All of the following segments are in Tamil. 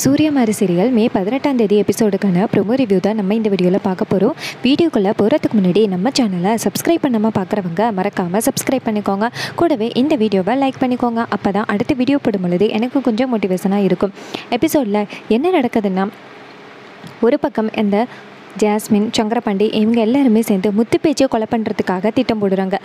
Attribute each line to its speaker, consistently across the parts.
Speaker 1: சூரியமாரி சீரியல் மே பதினெட்டாம் தேதி எபிசோடுக்கான ப்ரொமோ ரிவ்யூ தான் நம்ம இந்த வீடியோவில் பார்க்க போகிறோம் வீடியோக்குள்ளே போகிறதுக்கு முன்னாடி நம்ம சேனலை சப்ஸ்கிரைப் பண்ணாமல் பார்க்குறவங்க மறக்காமல் சப்ஸ்கிரைப் பண்ணிக்கோங்க. கூடவே இந்த வீடியோவை லைக் பண்ணிக்கோங்க. அப்போ தான் அடுத்த வீடியோ போடும் பொழுது எனக்கு கொஞ்சம் மோட்டிவேஷனாக இருக்கும். எபிசோடில் என்ன நடக்குதுன்னா ஒரு பக்கம் இந்த ஜாஸ்மின் சங்கரபாண்டி இவங்க எல்லாருமே சேர்ந்து முத்து பேச்சியை கொலை பண்ணுறதுக்காக திட்டம் போடுறாங்க.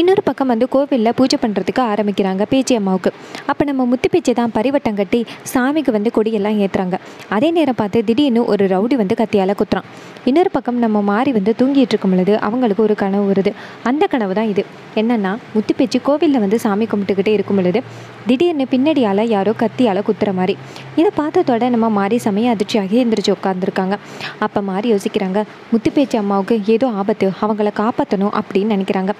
Speaker 1: இன்னொரு பக்கம் வந்து கோவிலில் பூஜை பண்ணுறதுக்கு ஆரம்பிக்கிறாங்க பேச்சி அம்மாவுக்கு. அப்போ நம்ம முத்து பேச்சை தான் பரிவட்டம் கட்டி சாமிக்கு வந்து கொடியெல்லாம் ஏற்றுறாங்க அதே நேரம் பார்த்து திடீர்னு ஒரு ரவுடி வந்து கத்தியால் குத்துறான். இன்னொரு பக்கம் நம்ம மாறி வந்து தூங்கிட்டு இருக்கும் பொழுது அவங்களுக்கு ஒரு கனவு வருது. அந்த கனவு தான் இது. என்னென்னா முத்து கோவிலில் வந்து சாமி கும்பிட்டுக்கிட்டே இருக்கும் பொழுது திடீர்னு பின்னாடியால் யாரோ கத்தியால் குத்துற மாதிரி இதை பார்த்ததோட நம்ம மாறி சமய அதிர்ச்சியாகி எந்திரிச்சு உட்காந்துருக்காங்க அப்போ மாறி யோசிக்கிறாங்க முத்துப்பேச்சி அம்மாவுக்கு ஏதோ ஆபத்து. அவங்கள காப்பாற்றணும் அப்படின்னு நினைக்கிறாங்க.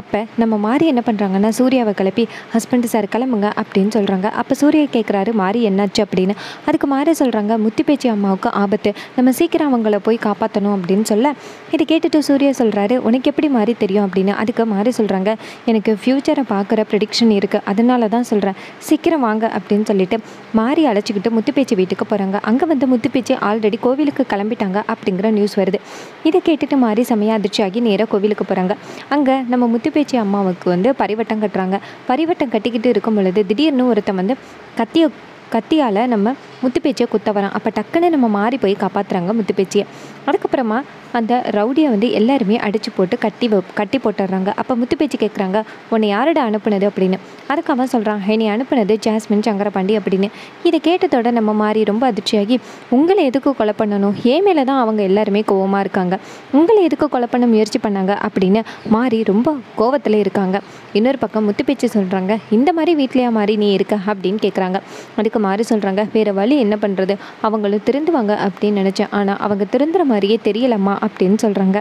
Speaker 1: அப்போ நம்ம மாறி என்ன பண்ணுறாங்கன்னா சூர்யாவை கிளப்பி ஹஸ்பண்ட் சார் கிளம்புங்க அப்படின்னு சொல்கிறாங்க அப்போ சூர்யா கேட்குறாரு மாறி என்னாச்சு? அப்படின்னு. அதுக்கு மாறி சொல்கிறாங்க முத்துப்பேச்சி அம்மாவுக்கு ஆபத்து. நம்ம சீக்கிரம் அவங்கள போய் காப்பாற்றணும் அப்படின்னு சொல்ல இதை கேட்டுட்டு சூர்யா சொல்கிறாரு உனக்கு எப்படி மாறி தெரியும்? அப்படின்னு. அதுக்கு மாறி சொல்கிறாங்க எனக்கு ஃப்யூச்சரை பார்க்குற ப்ரிடிக்ஷன் இருக்குது அதனால தான் சொல்கிறேன் சீக்கிரம் வாங்க அப்படின்னு சொல்லிட்டு மாறி அழைச்சிக்கிட்டு முத்துப்பேச்சி வீட்டுக்கு போகிறாங்க அங்கே வந்து முத்துப்பேச்சி ஆல்ரெடி கோவிலுக்கு கிளம்பிட்டாங்க அப்படிங்கிற நியூஸ் வருது. இதை கேட்டுட்டு மாறி செமையா அதிர்ச்சியாகி நேராக கோவிலுக்கு போகிறாங்க அங்கே நம்ம முத்துப்பேச்சி அம்மாவுக்கு வந்து பரிவட்டம் கட்டுறாங்க. பரிவட்டம் கட்டிக்கிட்டு இருக்கும் பொழுது திடீர்னு ஒருத்தன் வந்து கத்தியை கத்தியால் நம்ம முத்துப்பேச்சியை குத்த வரான். அப்போ டக்குன்னு நம்ம மாறி போய் காப்பாற்றுறாங்க முத்துப்பேச்சியை. அதுக்கப்புறமா அந்த ரவுடியை வந்து எல்லாருமே அடித்து போட்டு கட்டி வ- கட்டி போட்டுடுறாங்க. அப்போ முத்து பேச்சு கேட்குறாங்க உன்னை யாரோட அனுப்புனது? அப்படின்னு. அதுக்கு அவன் சொல்கிறான் என்னை அனுப்புனது ஜாஸ்மின் சங்கரபாண்டி அப்படின்னு. இதை கேட்டதோட நம்ம மாறி ரொம்ப அதிர்ச்சியாகி உங்களை எதுக்கு கொலை பண்ணணும்? ஏன் மேலே தான் அவங்க எல்லாருமே கோவமாக இருக்காங்க. உங்களை எதுக்கு கொலை பண்ண முயற்சி பண்ணாங்க? அப்படின்னு மாறி ரொம்ப கோவத்தில் இருக்காங்க. இன்னொரு பக்கம் முத்து பேச்சு சொல்கிறாங்க இந்த மாதிரி வீட்லையா மாறி நீ இருக்க? அப்படின்னு கேட்குறாங்க அதுக்கு மாறி சொல்கிறாங்க வேறு வழி என்ன பண்ணுறது அவங்களும் திருந்துவாங்க அப்படின்னு நினச்சேன். ஆனால் அவங்க திருந்துற மாதிரியே தெரியலம்மா அப்படின்னு சொல்கிறாங்க